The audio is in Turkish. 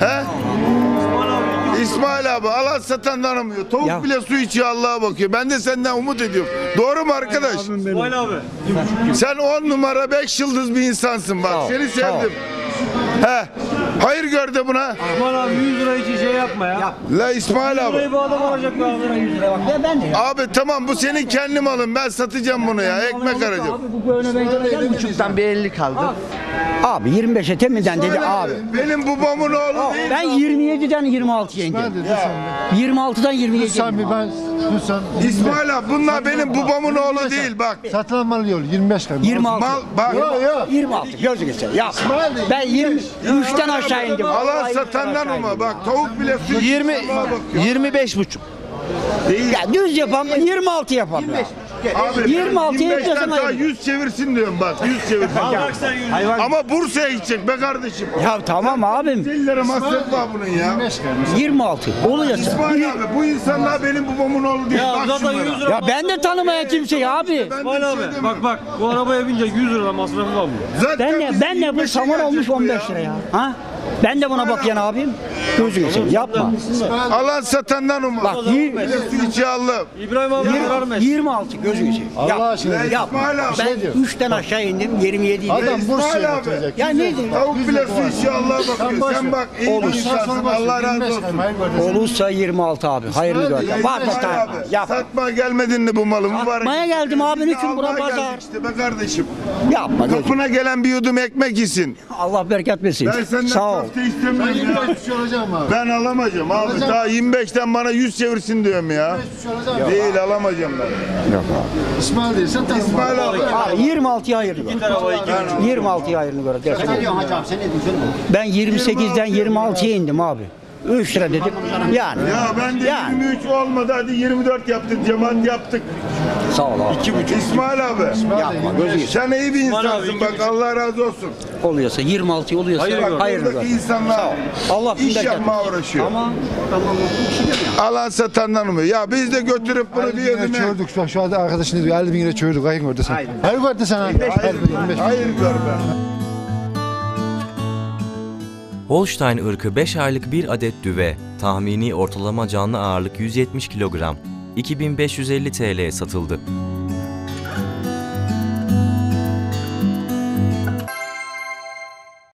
He? İsmail abi alan satan tanımıyor. Tavuk Ya. bile su içiyor Allah'a bakıyor. Ben de senden umut ediyorum. Doğru mu arkadaş? İsmail abi. Sen on numara beş yıldız bir insansın bak. Sağ ol, Seni sağ ol. sevdim. He. Hayır gör de buna. İsmail abi 100 lira için şey yapma ya. La İsmail abi. Burayı bu adam alacak be abi. 100 lira bak. Ya ben de ya. Abi tamam bu senin kendi malın. Ben satacağım bunu ya. Ekmek arayacağım. Abi bu böyle meydana buçuktan bir 50 kaldı. Abi 25'e teminden dedi abi. Benim babamın oğlu değil. Ben 27'den 26'ya indim. 26'dan 27'ye Sen bir ben lütfen İsmail abi bunlar benim babamın oğlu değil bak. satılan mal yol 25 kaldı. 26. Mal bak. Yok yok. 26 gözü seveyim. Ya ben 23'ten aşağı indim. Alan satandan ama bak tavuk bile su 20 Allah'a bakıyor. 25 buçuk. Değil. Ya düz yapam 26 yapam ya. Abi 26 25'ten yapıyorsan daha hayır. 100 çevirsin diyorum bak 100 çevirsin. Bak sen 100 lira. Ama Bursa'ya gidecek be kardeşim. Ya tamam abim 50 lira masraf var bunun ya. 25 kaldı. 26 oluyorsa. İsmail abi bu insanlar benim babamın oğlu değil. Ya bak zaten şunlara. 100 lira. Ya ben de tanımayan kimseyi abi. Ben de bir İsmail şey abi demiyorum. bak bak bu arabaya bince 100 lira masrafı var bu. Zaten Ben de ben de bu 25'e saman olmuş gelecek bu 15 lira ya. Ha? Ben de buna bak yan abim. Gözünü seveyim yapma. Alan satandan umma. Bak yi- Bir de su içi Allah. İbrahim abi karar mı? 26 gözünü seveyim. Allah Yap. aşkına. Yapma. İsmail abi. Ben 3'ten aşağı indim 27 indim. Adam İsmail Bursa'ya abi. götürecek. Ya neydi? Tavuk bile su içi Allah'a bakıyor. Sen bak iyi bir insansın. Allah razı olsun. Olursa 26 abi. Hayırlı gör. Var da İsmail tane. abi, Yap. Satma gelmedin de bu malı mübarek. Satmaya geldim abi, niçin bura almaya pazar? geldik işte be kardeşim. Yapma gözünü. Kapına gelen bir yudum ekmek yesin. Allah bereket versin. Ben senden Sağ ol. köfte istemiyorum ya. 25 alacağım abi. Ben alamayacağım abi. Alacağım. Daha 25'ten bana 100 çevirsin diyorum ya. 25 alacağım. Değil alamayacağım ben. İsmail değil sen tanıma. İsmail abi. Abi 26'ya hayırlı gör. 26'ya hayırlı gör. dersin. Ben 28'den 26'ya indim abi. 3 lira dedim. Yani. Ya ben de Yani. 23 olmadı hadi 24 yaptık cemaat yaptık. Sağ ol abi. İsmail abi. Yapma gözünü seveyim. Sen iyi bir İsmail abi, insansın iki bak Allah razı olsun. Oluyorsa 26 oluyorsa Hayırlı gör. hayırlı Buradaki insanlar Allah iş yapmaya uğraşıyor. Tamam. Tamam. Alan satandan mı? Ya biz de götürüp bunu 50 bir yudum çördük şu, şu anda arkadaşın diyor 50 bin lira çördük hayır gördü sen. Hayır gördü sen abi. Hayır, 25 hayır gör be. Holstein ırkı 5 aylık bir adet düve, tahmini ortalama canlı ağırlık 170 kilogram, 2550 TL'ye satıldı.